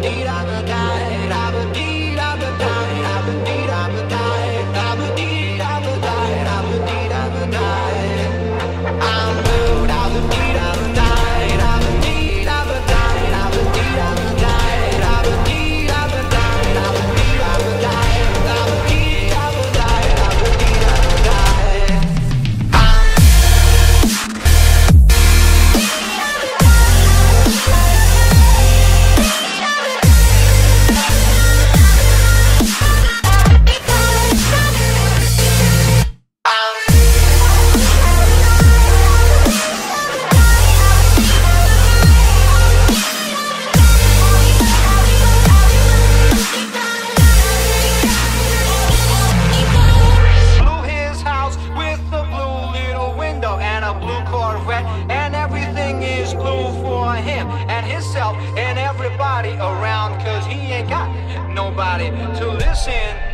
died, I've for him and himself and everybody around. Cause he ain't got nobody to listen.